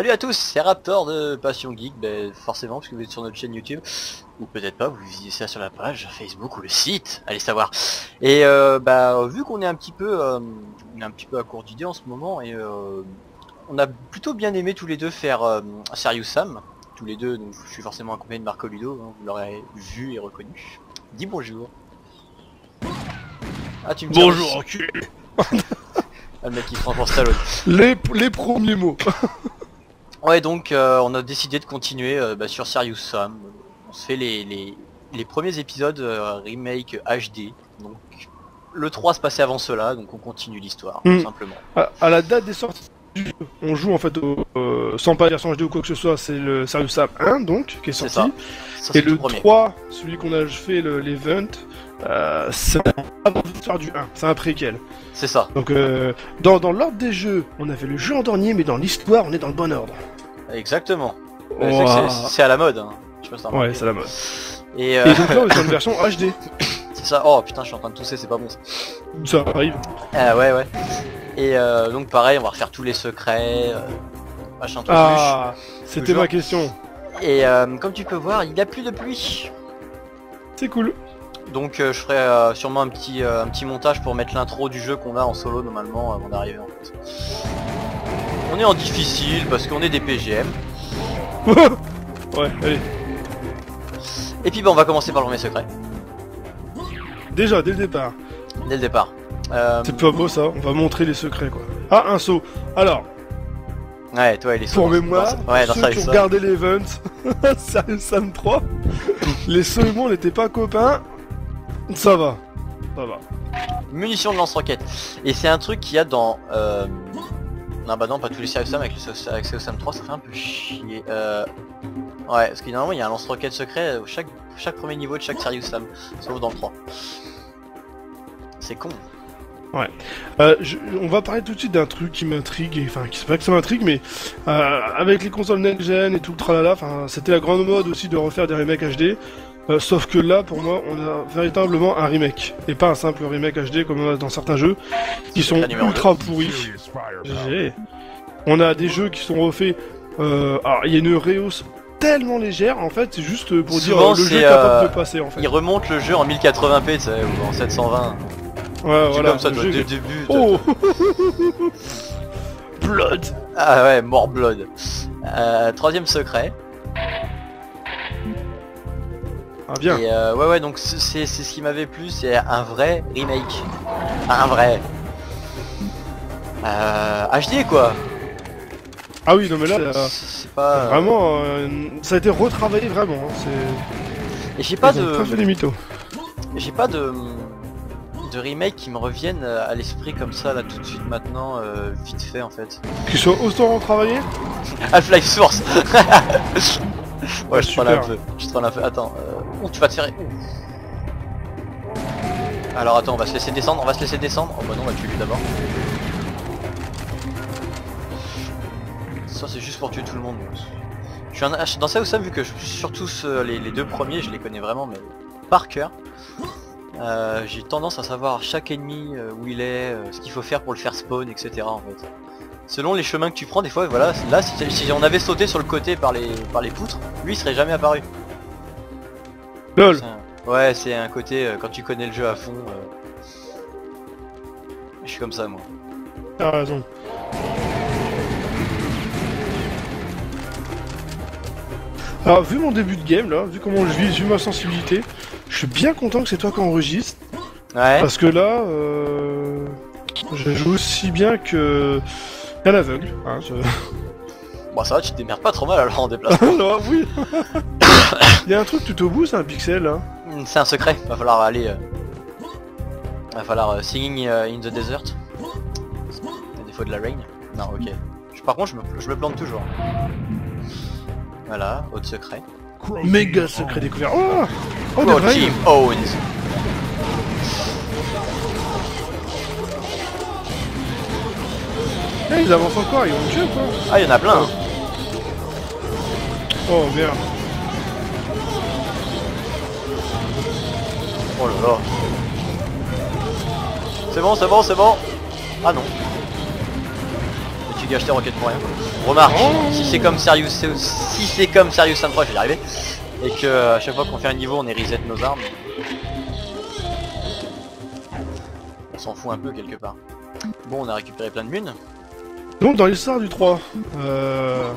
Salut à tous, c'est Raptor de Passion Geek, ben, forcément parce que vous êtes sur notre chaîne YouTube, ou peut-être pas, vous visitez ça sur la page Facebook ou le site, allez savoir. Et euh, bah vu qu'on est un petit peu euh, on est un petit peu à court d'idées en ce moment et euh, on a plutôt bien aimé tous les deux faire euh, Serious Sam, tous les deux, donc je suis forcément accompagné de Marco Ludo, hein, vous l'aurez vu et reconnu. Dis bonjour. Ah tu me dis Bonjour, enculé. Ah, le mec qui prend pour Stallone. Les, les premiers mots. Ouais donc euh, on a décidé de continuer euh, bah, sur Serious Sam. On se fait les, les, les premiers épisodes euh, remake HD. Donc le 3 se passait avant cela, donc on continue l'histoire, tout simplement. À, à la date des sorties du jeu, on joue en fait au, sans pas version HD ou quoi que ce soit, c'est le Serious Sam 1 donc qui est sorti. ça. Ça, Et c'est tout le premier. 3, celui qu'on a fait le- l'event, c'est l'histoire du 1, c'est un préquel. C'est ça. Donc euh, dans, dans l'ordre des jeux, on a fait le jeu en dernier, mais dans l'histoire, on est dans le bon ordre. Exactement. C'est à la mode. Hein. Je sais pas si Ouais, c'est la mode. Et, euh, Et donc là, on est sur une version HD. c'est ça. Oh putain, je suis en train de tousser, c'est pas bon. ça. Ça arrive. Ah ouais, ouais. Et euh, donc pareil, on va refaire tous les secrets, euh, machin tout Ah, c'était ma question. Et euh, comme tu peux voir, il n'y a plus de pluie. C'est cool. Donc je ferai sûrement un petit, un petit montage pour mettre l'intro du jeu qu'on a en solo normalement avant d'arriver en fait. On est en difficile parce qu'on est des PGM. ouais, allez. Et puis bah, on va commencer par le premier secret, Déjà, dès le départ. dès le départ. Euh, C'est pas beau ça, on va montrer les secrets quoi. Ah, un saut. Alors, ouais, toi il est pour mémoire, dans- ouais, dans ceux ça, qui ont regardé l'event, Sam 3, les sauts et moi on n'était pas copains. Ça va. Ça va. Munitions de lance-roquette. Et c'est un truc qu'il y a dans... Euh... Non bah non, pas tous les Sam avec le avec Sam 3, ça fait un peu chier. Euh... Ouais, parce que normalement il y a un lance-roquette secret au chaque, chaque premier niveau de chaque Serious Sam, sauf dans le 3. C'est con. Euh, je- on va parler tout de suite d'un truc qui m'intrigue, enfin, qui c'est pas que ça m'intrigue, mais euh, avec les consoles next-gen et tout le tralala, c'était la grande mode aussi de refaire des remakes HD. Euh, sauf que là, pour moi, on a véritablement un remake, et pas un simple remake HD comme on a dans certains jeux, qui sont ultra pourris. On a des jeux qui sont refaits. Euh, alors, il y a une rehausse tellement légère, en fait, c'est juste pour Souvent, dire euh, le jeu est capable euh, de passer, en fait. Il remonte le jeu en 1080p, tu sais, ou en 720. Ouais, voilà. comme ça le jeu début. Oh Blood Ah ouais, mort blood. Euh, troisième secret. Ah bien. Et euh, ouais ouais donc c'est ce qui m'avait plu, c'est un vrai remake. Un vrai. Euh, HD quoi. Ah oui, non mais là, C'est pas. euh, vraiment, euh, ça a été retravaillé vraiment. hein, c'est. Et j'ai pas Ils de. pas fait des mythos. J'ai pas de. De remake qui me reviennent à l'esprit comme ça là tout de suite maintenant, euh, vite fait en fait. Qu'ils soient autant retravaillés Half-Life Source Ouais je troll un peu. Je troll un peu. Attends, euh... tu vas te. Alors attends, on va se laisser descendre, on va se laisser descendre. Oh bah non, on va tuer lui d'abord. Ça c'est juste pour tuer tout le monde. Je suis. Dans ça Sam vu que je... surtout ce- les, les deux premiers, je les connais vraiment mais par cœur. Euh, j'ai tendance à savoir chaque ennemi euh, où il est, euh, ce qu'il faut faire pour le faire spawn, etc. en fait. Selon les chemins que tu prends, des fois, voilà, là, si, si on avait sauté sur le côté par les, par les poutres, lui, il serait jamais apparu. LOL un- Ouais, c'est un côté, euh, quand tu connais le jeu à fond, euh, je suis comme ça, moi. T'as raison. Alors, vu mon début de game là, vu comment je vis, vu ma sensibilité, je suis bien content que c'est toi qui enregistre. Ouais, Parce que là, euh, je joue aussi bien que qu'un aveugle. Hein, je- bon, ça va, tu te démerdes pas trop mal alors en déplacement. non, oui Il y a un truc tout au bout, c'est un pixel hein. Hmm, c'est un secret, va falloir aller... euh, Va falloir euh, Singing euh, in the Desert. À défaut de la rain. Non, ok. Je- par contre, je me, je me plante toujours. Voilà, autre secret. Méga secret découvert. Oh Oh, Oh, Team Owens Eh, Ils avancent encore, ils vont me tuer ou quoi? Ah, il y en a plein Oh merde. Oh là là C'est bon, c'est bon, c'est bon Ah non Mais tu acheté Rocket pour rien. Remarque, si c'est comme Serious si c'est comme Serious Sam 3, je vais y arriver. Et que à chaque fois qu'on fait un niveau, on est reset nos armes. On s'en fout un peu quelque part. Bon, on a récupéré plein de munes. Donc dans l'histoire du 3, euh,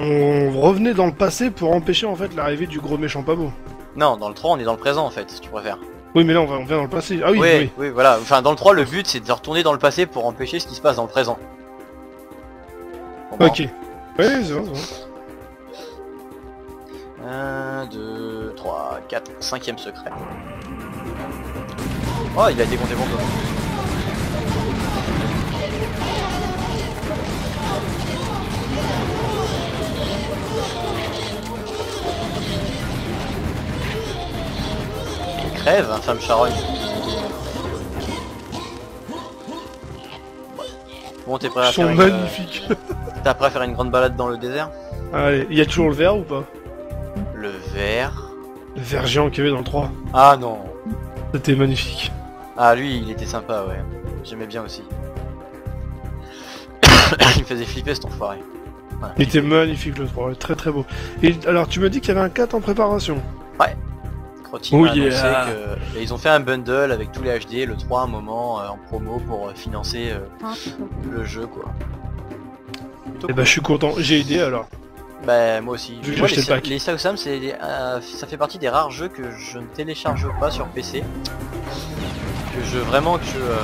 on revenait dans le passé pour empêcher en fait l'arrivée du gros méchant pas beau. Non, dans le 3, on est dans le présent en fait, si tu préfères. Oui mais là on, va, on vient dans le passé. Ah oui, oui, oui. oui, voilà. Enfin, dans le 3, le but c'est de retourner dans le passé pour empêcher ce qui se passe dans le présent. Comprends Ok. Oui, c'est bon, c'est bon. 1, 2, 3, 4, 5ème secret. Oh, il a été compté pour toi. Crève, infâme charogne. Bon, t'es prêt à Ils faire sont une, euh, magnifiques. t'es prêt à faire une grande balade dans le désert Allez, il y a toujours le vert ou pas? Le vert. Le vert géant qu'il y avait dans le 3. Ah non. C'était magnifique. Ah lui, il était sympa, ouais. J'aimais bien aussi. il me faisait flipper cet enfoiré. Ouais. Il était magnifique le 3, très très beau. Et alors tu me dis qu'il y avait un 4 en préparation. Oh annoncé yeah. que... et ils ont fait un bundle avec tous les HD, le 3 à un moment euh, en promo pour euh, financer euh, le jeu quoi. Et bah je suis content, j'ai aidé alors. Bah moi aussi. Vu Moi, les, acheté le pack. les Southam, c'est euh, ça fait partie des rares jeux que je ne télécharge pas sur PC. Que je vraiment que je euh,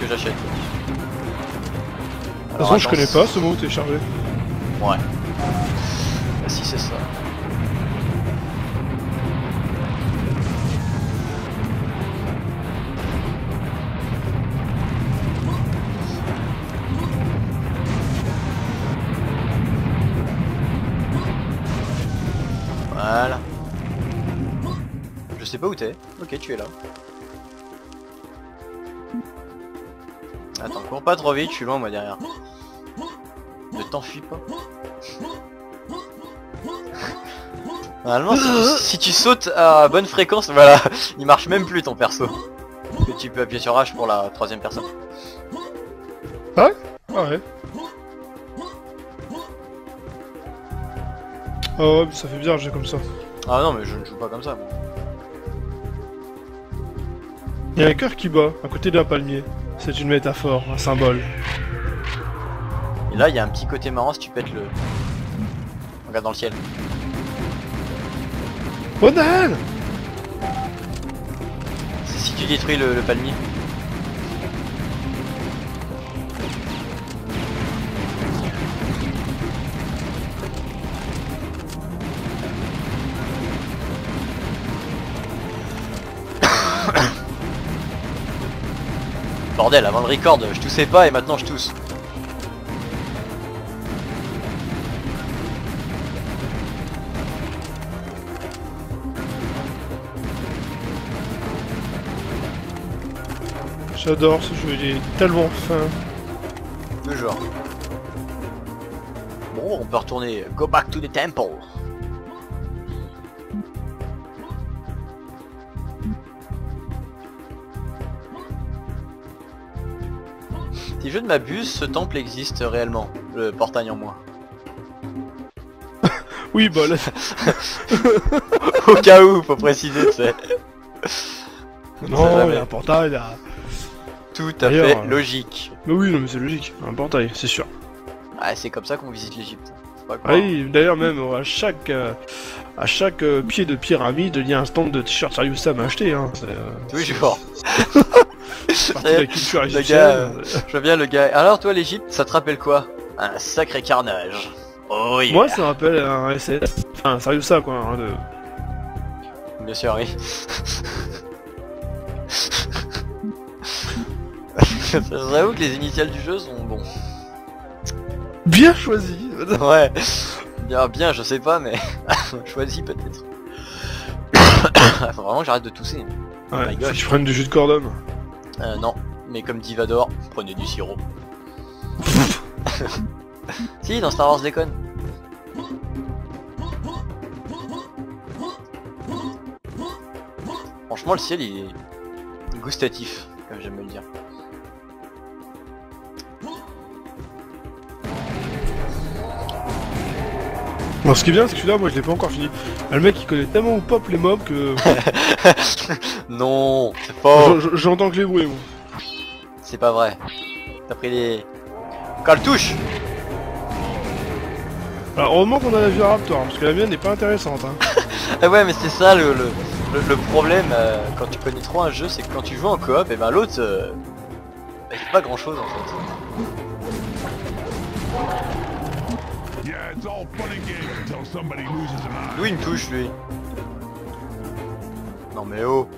que j'achète. De toute façon je connais pas ce mot téléchargé. Ouais. Bah, si c'est ça. Sais pas où t'es. Ok, tu es là. Attends, cours pas trop vite, je suis loin moi derrière. Ne t'enfuis pas. Normalement, si tu, si tu sautes à bonne fréquence, voilà, il marche même plus ton perso. Parce que tu peux appuyer sur H pour la troisième personne. Ah ouais? Oh ouais, mais ça fait bizarre, j'ai comme ça. Ah non, mais je ne joue pas comme ça. moi. Il y a un cœur qui bat à côté d'un palmier. C'est une métaphore, un symbole. Et là, il y a un petit côté marrant si tu pètes le... Regarde dans le ciel. Bonel C'est si tu détruis le, le palmier. Bordel, avant le record, je toussais pas et maintenant je tousse. J'adore ce jeu, il est tellement fin. Toujours. Bon, on peut retourner. Go back to the temple. Si je ne m'abuse, ce temple existe réellement. Le portail en moins. Oui, bah là, Au cas où, faut préciser, tu sais. non, il y a un portail là. Tout à fait euh, logique. Mais oui, non, mais c'est logique, un portail, c'est sûr. Ah, c'est comme ça qu'on visite l'Egypte. Ah oui, d'ailleurs même euh, à chaque euh, à chaque euh, pied de pyramide, il y a un stand de t-shirt Serious Sam à acheter. Hein. Euh, Toujours. c'est partie de la culture Le gars, euh, je vois bien le gars. Alors toi l'Egypte, ça te rappelle quoi? Un sacré carnage. Oh yeah. Moi, ça me rappelle un SS. Enfin, Serious Sam quoi. hein, de- Bien sûr, oui. J'avoue que les initiales du jeu sont bons. Bien choisi. Ouais. Bien, bien, je sais pas, mais choisi peut-être. Faut vraiment que j'arrête de tousser. Ouais, my faut gosh. que tu prennes du jus de cordon. Euh, non, mais comme dit Vador, prenez du sirop. si, dans Star Wars déconne. Franchement, le ciel il est gustatif, comme j'aime me le dire. Ce qui est bien, c'est que celui-là, moi je l'ai pas encore fini. Ah, Le mec il connaît tellement au pop les mobs que. Non, c'est je- J'entends que les bruits, moi. C'est pas vrai. T'as pris les... Cartouches Alors heureusement qu'on a la vue Raptor, parce que la mienne n'est pas intéressante. Hein. Ah ouais mais c'est ça le, le, le- le problème euh, quand tu connais trop un jeu, c'est que quand tu joues en coop, et ben l'autre... euh, bah, il fait pas grand chose en fait. Il me touche lui? Non mais oh.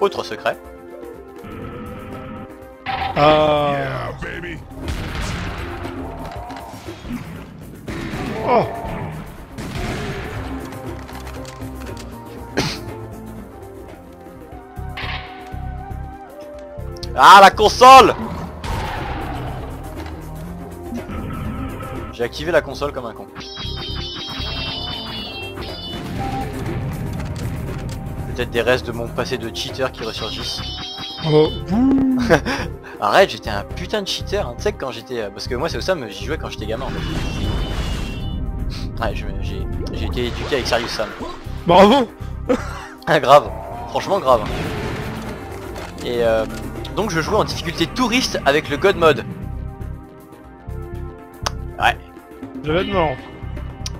Autre secret. Ah. Oh. Ah la console J'ai activé la console comme un con. Peut-être des restes de mon passé de cheater qui ressurgissent. Oh. Arrête, j'étais un putain de cheater, hein. tu sais que quand j'étais... euh, Parce que moi c'est au Sam, j'y jouais quand j'étais gamin en fait. Ouais, j'ai j'ai été éduqué avec Serious Sam. Bravo Ah grave, franchement grave. Et euh, donc je jouais en difficulté touriste avec le God Mode. Marrant.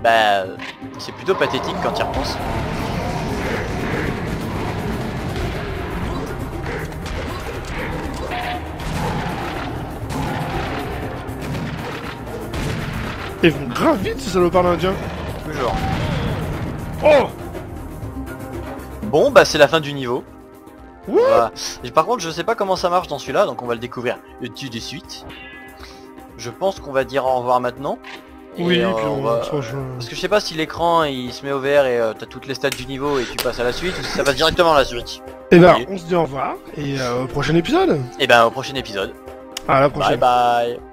bah euh, c'est plutôt pathétique quand tu y repenses. Ils vont grave vite ces salopards d'indiens. Toujours. Oh Bon bah c'est la fin du niveau. Voilà. Et par contre je sais pas comment ça marche dans celui-là, donc on va le découvrir tout de suite. Je pense qu'on va dire au revoir maintenant. Oui, puis on, va-. Parce que je sais pas si l'écran il se met au vert et euh, t'as toutes les stats du niveau et tu passes à la suite ou si ça passe directement à la suite. Et ben, Oui. on se dit au revoir et euh, au prochain épisode. Et ben au prochain épisode. À la Bye prochaine. bye